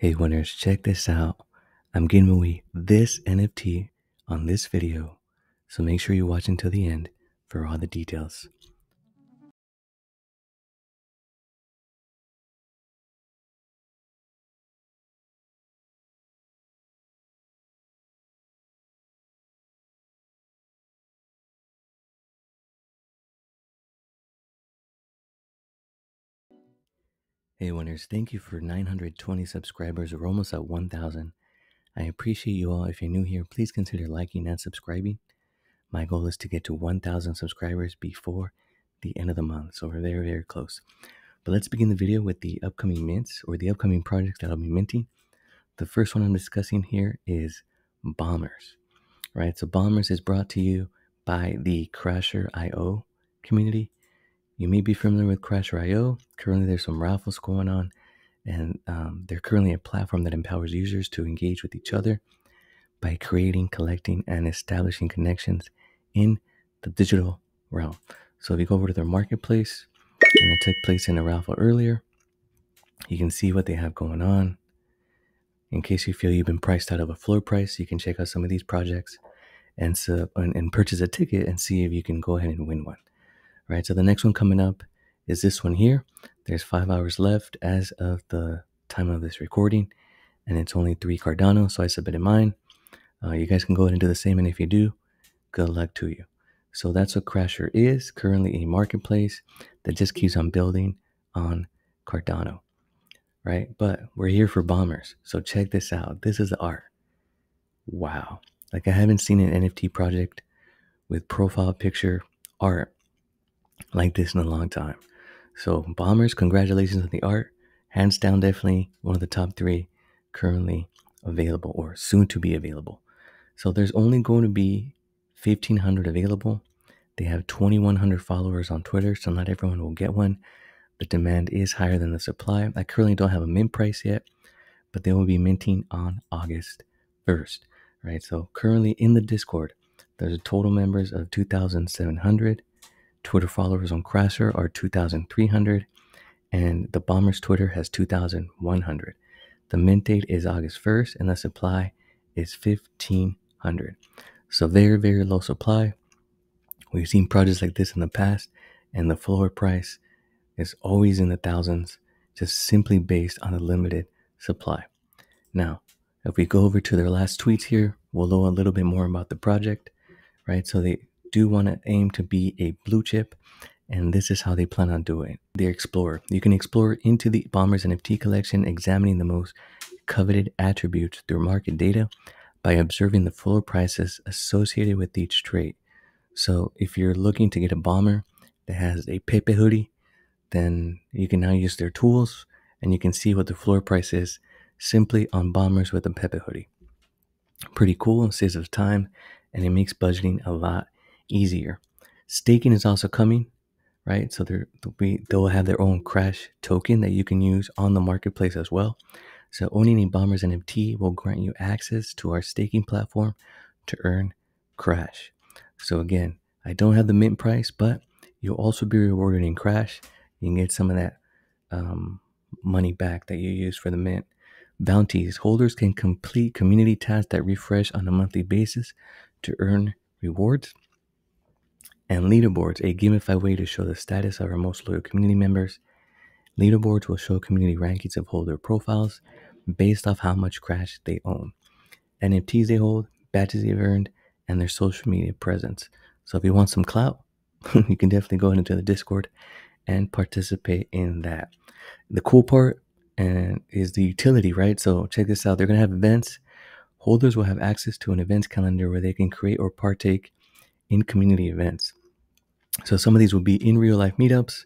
Hey winners, check this out. I'm giving away this NFT on this video, so make sure you watch until the end for all the details. Hey winners, thank you for 920 subscribers. We're almost at 1,000. I appreciate you all. If you're new here, please consider liking and subscribing. My goal is to get to 1,000 subscribers before the end of the month, so we're very, very close. But let's begin the video with the upcoming mints or the upcoming projects that I'll be minting. The first one I'm discussing here is Bombers, right? So Bombers is brought to you by the Crashr IO community. You may be familiar with Crashr IO. Currently, there's some raffles going on, and um, they're currently a platform that empowers users to engage with each other by creating, collecting, and establishing connections in the digital realm. So if you go over to their marketplace, and it took place in a raffle earlier, you can see what they have going on. In case you feel you've been priced out of a floor price, you can check out some of these projects and, and, and purchase a ticket and see if you can go ahead and win one. Right. So the next one coming up is this one here. There's five hours left as of the time of this recording, and it's only three Cardano. So I submitted mine. Uh, you guys can go ahead and do the same, and if you do, good luck to you. So that's what Crashr is currently a marketplace that just keeps on building on Cardano, right? But we're here for bombers. So check this out. This is the art. Wow. Like I haven't seen an NFT project with profile picture art like this in a long time. So bombers, congratulations on the art. Hands down, definitely one of the top three currently available or soon to be available. So there's only going to be 1,500 available. They have 2,100 followers on Twitter, so not everyone will get one. The demand is higher than the supply. I currently don't have a mint price yet, but they will be minting on August 1st, right? So currently in the Discord, there's a total members of 2,700. Twitter followers on Crashr are 2,300, and the Bombers Twitter has 2,100. The mint date is August 1st, and the supply is 1,500. So very, very low supply. We've seen projects like this in the past, and the floor price is always in the thousands, just simply based on a limited supply. Now, if we go over to their last tweets here, we'll know a little bit more about the project, right? So they do want to aim to be a blue chip, and this is how they plan on doing it. They explore. You can explore into the Bombers NFT collection, examining the most coveted attributes through market data by observing the floor prices associated with each trade. So if you're looking to get a bomber that has a Pepe hoodie, then you can now use their tools and you can see what the floor price is simply on bombers with a Pepe hoodie. Pretty cool, saves us time, and it makes budgeting a lot easier. Staking is also coming, right? So they're, they'll, have their own Crash token that you can use on the marketplace as well. So owning a Bombers NFT will grant you access to our staking platform to earn Crash. So again, I don't have the mint price, but you'll also be rewarded in Crash. You can get some of that um, money back that you use for the mint. Bounties holders can complete community tasks that refresh on a monthly basis to earn rewards. And leaderboards, a gamified way to show the status of our most loyal community members. Leaderboards will show community rankings of holder profiles based off how much Crash they own, NFTs they hold, badges they've earned, and their social media presence. So if you want some clout, you can definitely go into the Discord and participate in that. The cool part and is the utility, right? So check this out. They're gonna have events. Holders will have access to an events calendar where they can create or partake in community events. So some of these will be in real life meetups.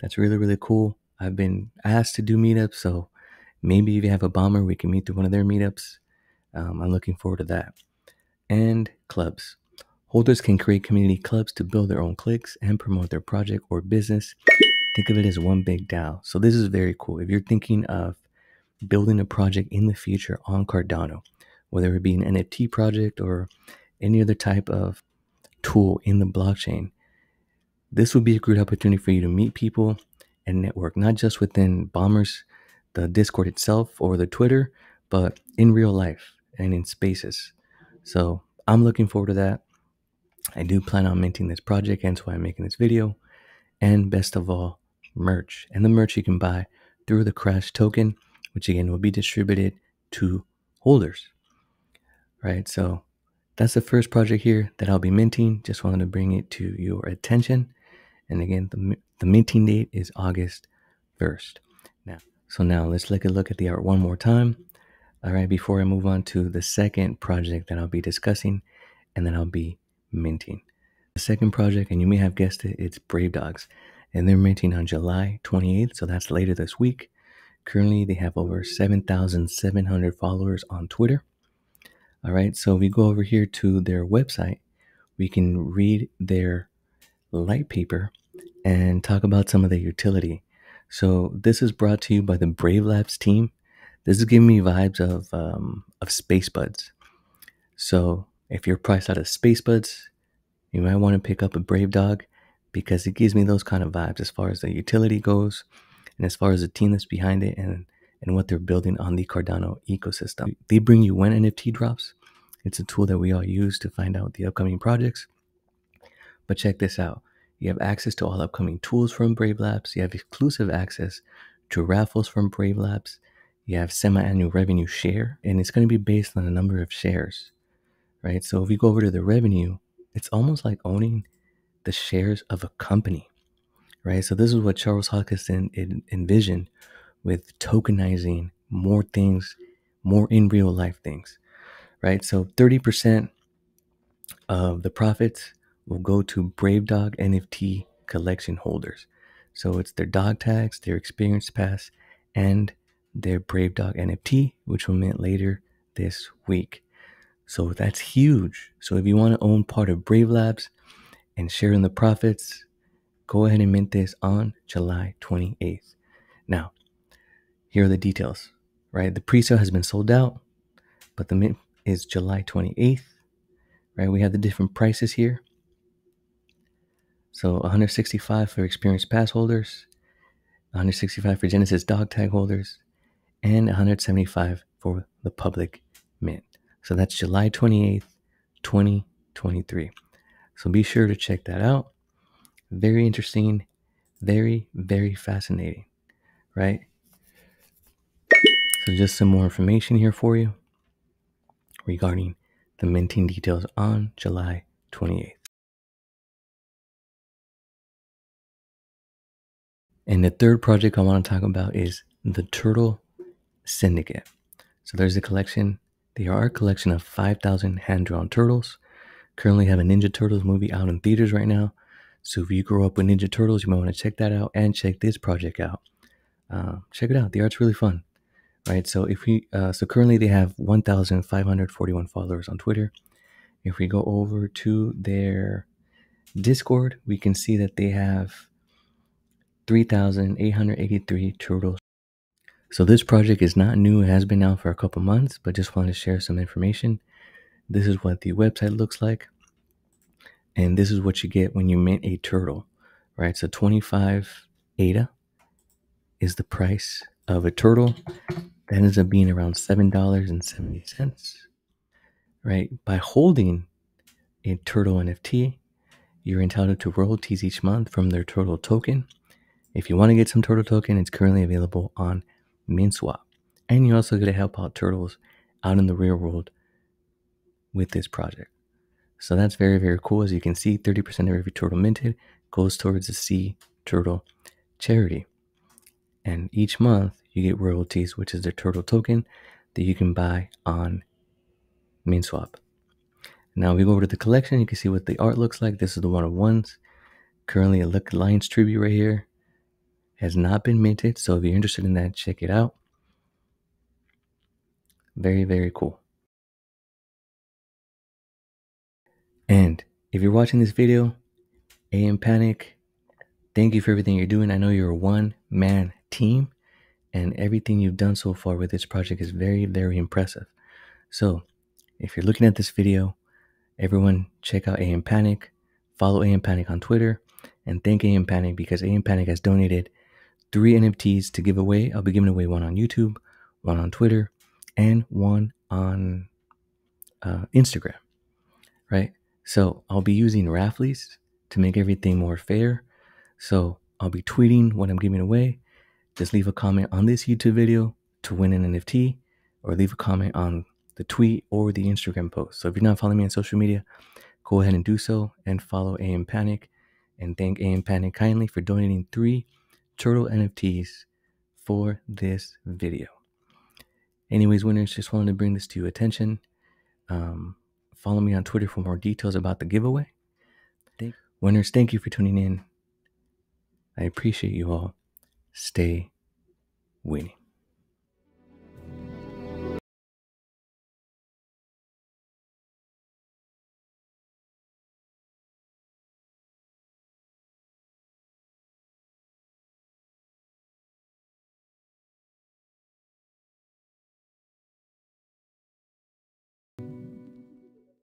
That's really, really cool. I've been asked to do meetups, so maybe if you have a bomber, we can meet through one of their meetups. Um, I'm looking forward to that. And clubs. Holders can create community clubs to build their own cliques and promote their project or business. Think of it as one big DAO. So this is very cool. If you're thinking of building a project in the future on Cardano, whether it be an NFT project or any other type of tool in the blockchain, this would be a great opportunity for you to meet people and network, not just within Bombers, the Discord itself or the Twitter, but in real life and in spaces. So I'm looking forward to that. I do plan on minting this project, hence why I'm making this video. And best of all, merch. And the merch you can buy through the Crash token, which again will be distributed to holders. Right. So that's the first project here that I'll be minting. Just wanted to bring it to your attention. And again, the, the minting date is August 1st. Now, so now let's take a look at the art one more time. All right, before I move on to the second project that I'll be discussing, and then I'll be minting. The second project, and you may have guessed it, it's Brave Dogs, and they're minting on July 28th, so that's later this week. Currently, they have over 7,700 followers on Twitter. All right, so if we go over here to their website, we can read their light paper and talk about some of the utility. So this is brought to you by the Brave Labs team. This is giving me vibes of um, of SpaceBudz. So if you're priced out of SpaceBudz, you might want to pick up a Brave Dog because it gives me those kind of vibes as far as the utility goes and as far as the team that's behind it and and what they're building on the Cardano ecosystem. They bring you when NFT drops. It's a tool that we all use to find out the upcoming projects. But check this out. You have access to all upcoming tools from Brave Labs. You have exclusive access to raffles from Brave Labs. You have semi-annual revenue share, and it's going to be based on a number of shares, right? So if you go over to the revenue, it's almost like owning the shares of a company, right? So this is what Charles Hoskinson envisioned with tokenizing more things, more in real life things, right? So 30% of the profits will go to Brave Dog NFT collection holders. So it's their dog tags, their experience pass, and their Brave Dog NFT, which will mint later this week. So that's huge. So if you want to own part of Brave Labs and share in the profits, go ahead and mint this on July 28th. Now, here are the details, right? The pre-sale has been sold out, but the mint is July 28th, right? We have the different prices here. So 165 for experienced pass holders, 165 for Genesis dog tag holders, and 175 for the public mint. So that's July 28th, 2023. So be sure to check that out. Very interesting, very, very fascinating, right? So just some more information here for you regarding the minting details on July 28th. And the third project I want to talk about is the Turtle Syndicate. So there's a collection. They are a collection of 5,000 hand-drawn turtles. Currently have a Ninja Turtles movie out in theaters right now. So if you grew up with Ninja Turtles, you might want to check that out and check this project out. Uh, check it out. The art's really fun, right? So if we, uh, so currently they have 1,541 followers on Twitter. If we go over to their Discord, we can see that they have 3,883 turtles. So this project is not new. It has been out for a couple months, but just wanted to share some information. This is what the website looks like. And this is what you get when you mint a turtle, right? So 25 ADA is the price of a turtle. That ends up being around $7.70, right? By holding a turtle NFT, you're entitled to royalties each month from their turtle token if you want to get some turtle token, it's currently available on MinSwap. And you're also going to help out turtles out in the real world with this project. So that's very, very cool. As you can see, 30% of every turtle minted goes towards the Sea Turtle charity. And each month you get royalties, which is their turtle token that you can buy on MinSwap. Now we go over to the collection. You can see what the art looks like. This is the one of ones. Currently a Lucky Lions tribute right here has not been minted. So if you're interested in that, check it out. Very, very cool. And if you're watching this video, AM Panic, thank you for everything you're doing. I know you're a one man team, and everything you've done so far with this project is very, very impressive. So if you're looking at this video, everyone check out AM Panic, follow AM Panic on Twitter, and thank AM Panic because AM Panic has donated three NFTs to give away. I'll be giving away one on YouTube, one on Twitter, and one on uh, Instagram, right? So I'll be using Raffles to make everything more fair. So I'll be tweeting what I'm giving away. Just leave a comment on this YouTube video to win an NFT, or leave a comment on the tweet or the Instagram post. So if you're not following me on social media, go ahead and do so and follow AM Panic. And thank AM Panic kindly for donating three turtle NFTs for this video. Anyways, winners, just wanted to bring this to your attention. Um, follow me on Twitter for more details about the giveaway. Thank- winners, thank you for tuning in. I appreciate you all. Stay winning.